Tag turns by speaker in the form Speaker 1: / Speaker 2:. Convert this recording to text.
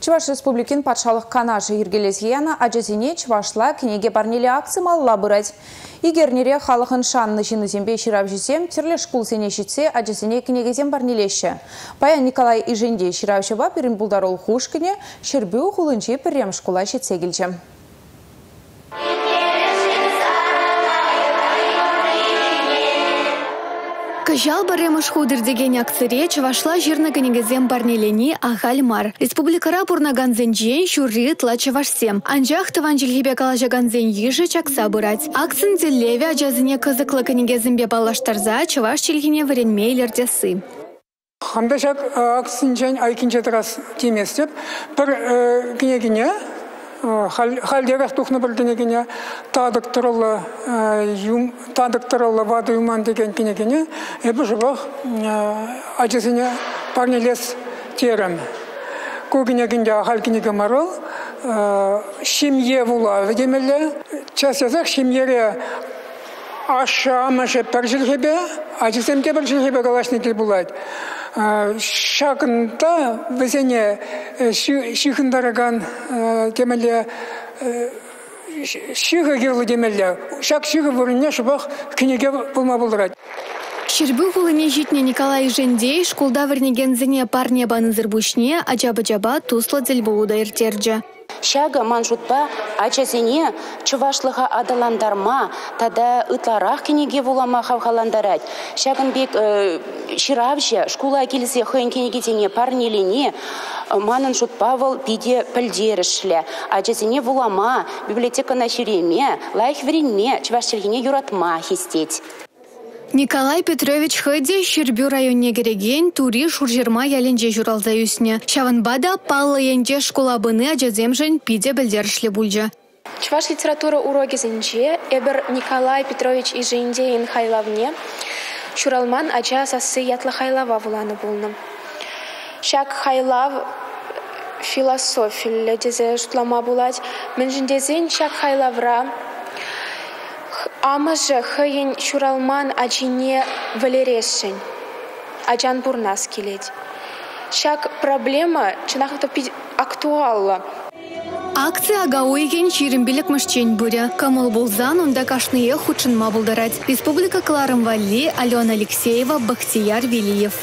Speaker 1: Чуваш Республикин патшалық канашы ергелезгияна ажазине Чувашла кенеге барнеле акция малла бұрад. Игернере халықын шанны жинызембе ширап жесем, тірлі шкул сене шитсе ажазине кенегезем барнелеші. Пая Николай Иженде ширап жаба перін бұлдарол хушкіне, шербю хулынче піррем шкула келчем.
Speaker 2: Кыжал баремыш худыр деген акцире чывашла жирна кенегезем барнелени ахальмар. Республикара пурнаганзен шурри тла чывашсем. Анжах тыван жилхибе калажаганзен ежи чакса бұрать. Акцин зеллеве ажазыне кызыклы кенегезембе балаштарза чываш чилхине варенмейлер десі.
Speaker 3: Хамдашак акцин айкинче тарас теместеп, бір кенегіне халдерах тухны билдинегине тадык туралла юм тадык туралла вады юман деген кинегине эбі жыбах ажысыне парнелес терем. Кугинегинде халкинеге марал шимье вула демеле час язак шимьере аша маше пержилхебе ажысемде пержилхебе галашны тил булайт. Шагында бізене шихындараган темеле шиғы келі демеле шак шиғы вұрынне шыбақ кінеге бұлма бұлдырады
Speaker 2: Шербу вулыне житне Николай Жендей школда варнегензіне парне банызыр бушне ажаба-жаба туслы дзел болуда ертерджі.
Speaker 4: Шага манжутпа ачасене чувашлыға адаландарма, тада ытларақ кенеге вулама хавхаландарать. Шагын бек э, ширавже шкула келесе хойн кенеге тене парнелене э, манын жутпавыл биде пілдерішлі. Ачасене вулама библиотека на ширеме, лайх време чувашчергене юратма хистеть.
Speaker 2: Николай Петрович Хэдди Щербю районне кереген тури шуржерма яленже журалза юсне. Шаванбада паллы енже школабыны ажаземжен пиде білдерішлі бульжа.
Speaker 5: Чуваш литература уроки зенче, эбер Николай Петрович и Жиндеин хайлавне, шуралман ача сасы ятлы хайлава вуланы булны. Шак хайлав философия дезе шутлама булать, мен жиндезен шак хайлавра, Амыжы хыйын шуралман ачине валерешень. Ачан бурнас келет. Шак проблема чынақта актуалла.
Speaker 2: Акция агауйген чирімбілік мүшчен бүрі. Камыл болзан онда кашные худшын мабылдарать. Республика Кларым Валли, Алена Алексеева, Бахтияр Велиев.